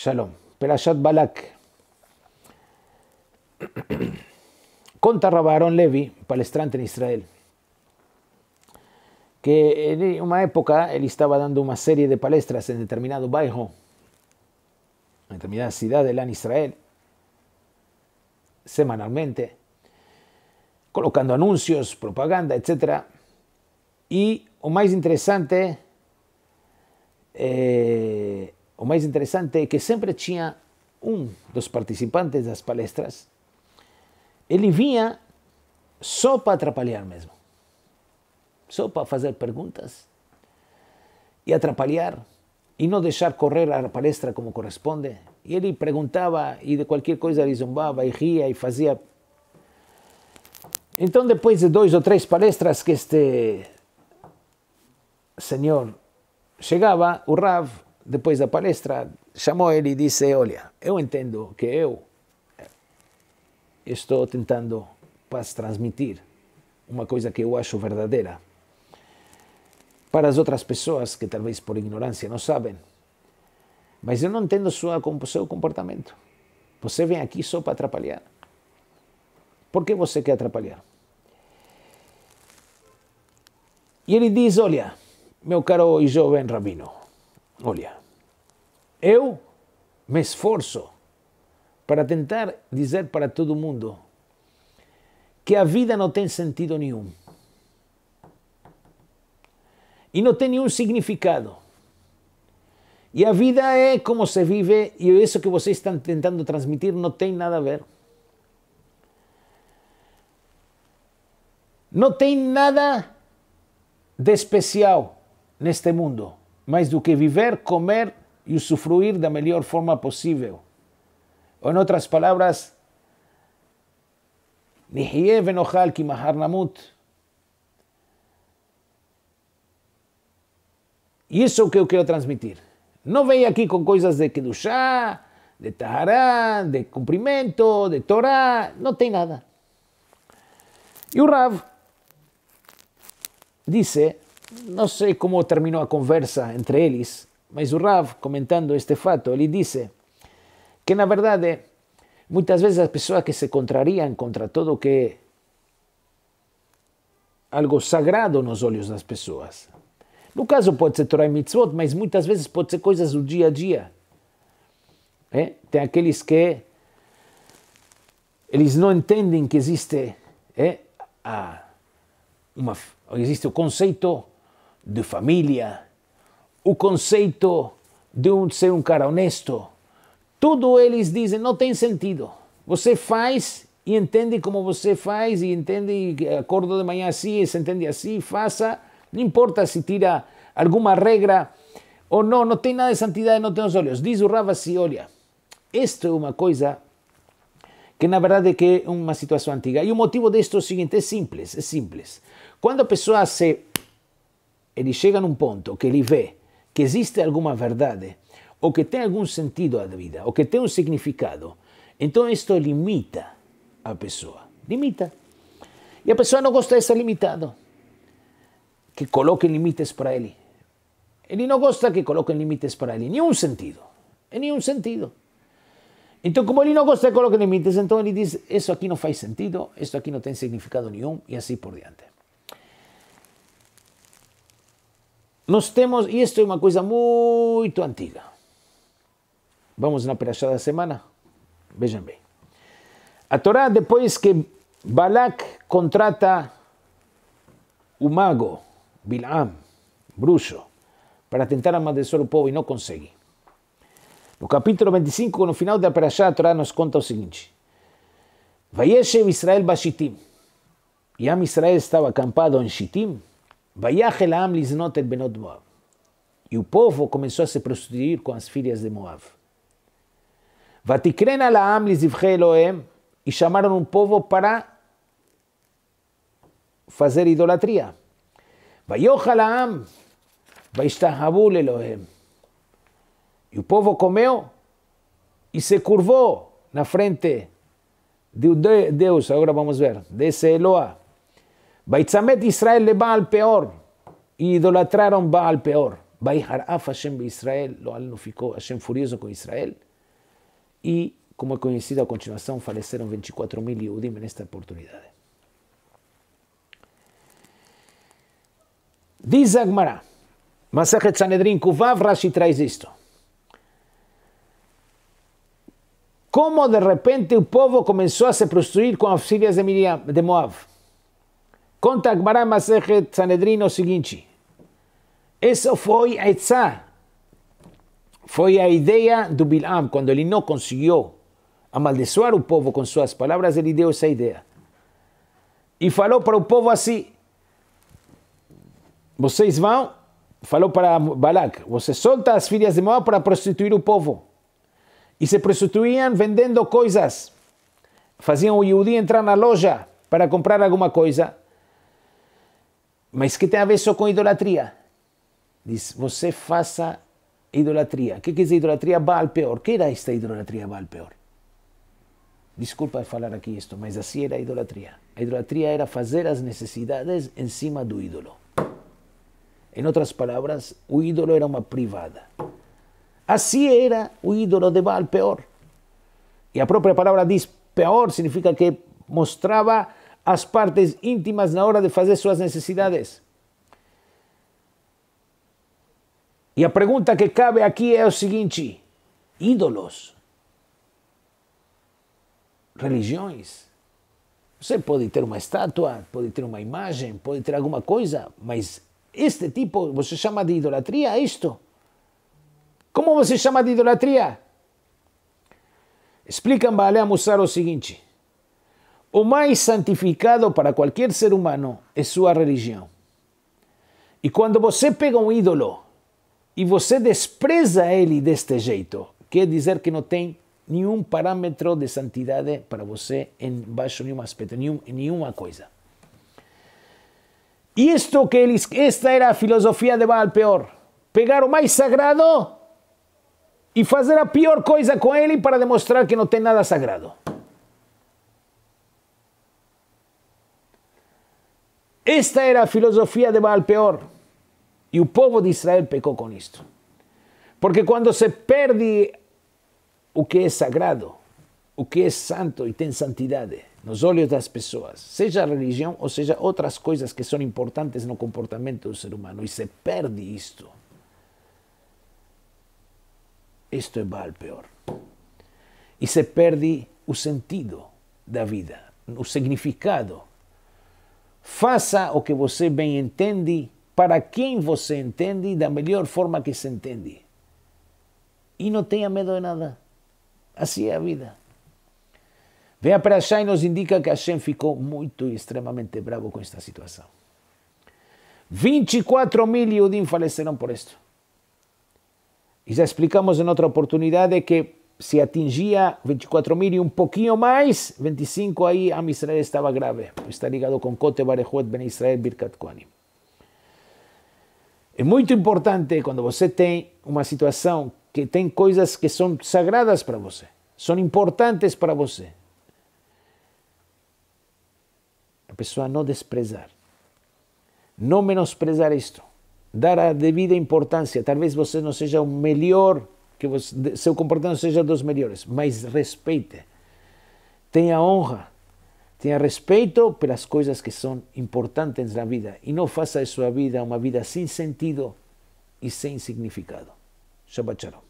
Shalom. Perashat Balak. Conta Rabaron Levi, palestrante en Israel, que en una época él estaba dando una serie de palestras en determinado bairro, en determinada ciudad de Israel, semanalmente, colocando anuncios, propaganda, etc. Y o más interesante, eh, o mais interessante é que sempre tinha um dos participantes das palestras, ele vinha só para atrapalhar mesmo. Só para fazer perguntas e atrapalhar e não deixar correr a palestra como corresponde. E ele perguntava e de qualquer coisa ele zombava e ria e fazia. Então, depois de dois ou três palestras que este senhor chegava, o Rav depois da palestra, chamou ele e disse: Olha, eu entendo que eu estou tentando transmitir uma coisa que eu acho verdadeira para as outras pessoas que talvez por ignorância não sabem. Mas eu não entendo sua, seu comportamento. Você vem aqui só para atrapalhar. Por que você quer atrapalhar? E ele diz: Olha, meu caro e jovem rabino, olha, eu me esforço para tentar dizer para todo mundo que a vida não tem sentido nenhum. E não tem nenhum significado. E a vida é como se vive, e isso que vocês estão tentando transmitir não tem nada a ver. Não tem nada de especial neste mundo, mais do que viver, comer e usufruir da melhor forma possível. Ou, em outras palavras, Nihye venochal ki mahar namut. Isso que eu quero transmitir. Não vem aqui com coisas de Kedushá, de Tahará, de cumprimento, de Torá, não tem nada. E o Rav disse, não sei como terminou a conversa entre eles, mas o Rav, comentando este fato, ele disse que, na verdade, muitas vezes as pessoas que se contrariam contra tudo que é algo sagrado nos olhos das pessoas. No caso pode ser Torah e Mitzvot, mas muitas vezes pode ser coisas do dia a dia. É? Tem aqueles que eles não entendem que existe é, a, uma, existe o conceito de família, o conceito de um ser um cara honesto. Tudo eles dizem não tem sentido. Você faz e entende como você faz e entende que acordo de manhã assim, se entende assim, faça. Não importa se tira alguma regra ou não, não tem nada de santidade, não tem os olhos. Diz o Rav assim, olha, isto é uma coisa que na verdade é uma situação antiga. E o motivo disto é o seguinte, é simples, é simples. Quando a pessoa se... Ele chega num ponto que ele vê que existe alguma verdade, ou que tem algum sentido à vida, ou que tem um significado, então isto limita a pessoa. Limita. E a pessoa não gosta de ser limitado. Que coloquem limites para ele. Ele não gosta que coloquem limites para ele. Em nenhum sentido. Em nenhum sentido. Então, como ele não gosta que coloquem limites, então ele diz: Isso aqui não faz sentido, isso aqui não tem significado nenhum, e assim por diante. Nós temos, e isto é uma coisa muito antiga. Vamos na perachá da semana? Vejam bem. A Torá, depois que Balak contrata o mago, Bilam, bruxo, para tentar amaldiçoar o povo e não consegue. No capítulo 25, no final da perachá, a Torá nos conta o seguinte. Vayeshev Israel Bashitim. E Am Israel estava acampado em Shittim, Vayachel Am liznot et benot Moab. Povo começou a se prostituir com as filhas de Moab. Vatikrena Laam lizivche Elohem. E chamaram um povo para fazer idolatria. Vayochal Laam. Vaishtahabu Elohem. E o povo comeu e se curvou na frente de Deus, agora vamos ver, desse Eloá. Vaitzamet Israel le Baal Peor. Idolatraram Baal Peor. Vaiharaf Hashem Israel, Loal não ficou Hashem furioso com Israel. e, como é conhecido a continuação, faleceram 24 mil Yehudim nesta oportunidade. Diz Agmará, Masachet Sanedrin Kuvav, Rashi traz isto. Como de repente o povo começou a se prostituir com as filhas de, de Moab. Conta Agmará Masachet Sanedrin o seguinte. Isso foi a Etzá, foi a ideia do Bilam, quando ele não conseguiu amaldiçoar o povo com suas palavras, ele deu essa ideia. E falou para o povo assim: vocês vão, falou para Balak, você solta as filhas de Moab para prostituir o povo. E se prostituíam vendendo coisas. Faziam o Yehudi entrar na loja para comprar alguma coisa. Mas que tem a ver só com idolatria? Diz, você faça idolatria. O que quer dizer idolatria? Baal Peor. Que era esta idolatria Baal Peor? Desculpa falar aqui isto, mas assim era a idolatria. A idolatria era fazer as necessidades em cima do ídolo. Em outras palavras, o ídolo era uma privada. Assim era o ídolo de Baal Peor. E a própria palavra diz peor, significa que mostrava as partes íntimas na hora de fazer suas necessidades. E a pergunta que cabe aqui é o seguinte: ídolos, religiões. Você pode ter uma estátua, pode ter uma imagem, pode ter alguma coisa, mas este tipo, você chama de idolatria isto? Como você chama de idolatria? Explica Baalé Mussar o seguinte: o mais santificado para qualquer ser humano é sua religião. E quando você pega um ídolo e você despreza ele deste jeito, quer dizer que não tem nenhum parâmetro de santidade para você em baixo nenhum aspecto, nenhum, nenhuma coisa. E isto que eles, esta era a filosofia de Baal Peor. Pegar o mais sagrado e fazer a pior coisa com ele para demonstrar que não tem nada sagrado. Esta era a filosofia de Baal Peor. E o povo de Israel pecou com isto. Porque quando se perde o que é sagrado, o que é santo e tem santidade nos olhos das pessoas, seja a religião ou seja outras coisas que são importantes no comportamento do ser humano, e se perde isto, isto é Baal pior. E se perde o sentido da vida, o significado. Faça o que você bem entende para quem você entende da melhor forma que se entende. E não tenha medo de nada. Assim é a vida. Vem a Perashá e nos indica que Hashem ficou muito e extremamente bravo com esta situação. 24 mil Yudim faleceram por isto. E já explicamos em outra oportunidade que se atingia 24 mil e um pouquinho mais, 25 aí a Israel estava grave. Está ligado com Kote Barehuet Ben Israel Birkat Kohanim. É muito importante quando você tem uma situação que tem coisas que são sagradas para você, são importantes para você. A pessoa não desprezar, não menosprezar isto, dar a devida importância. Talvez você não seja o melhor, que você, seu comportamento seja dos melhores, mas respeite, tenha honra Tenha respeito pelas coisas que são importantes na vida e não faça de sua vida uma vida sem sentido e sem significado. Shabbat Shalom.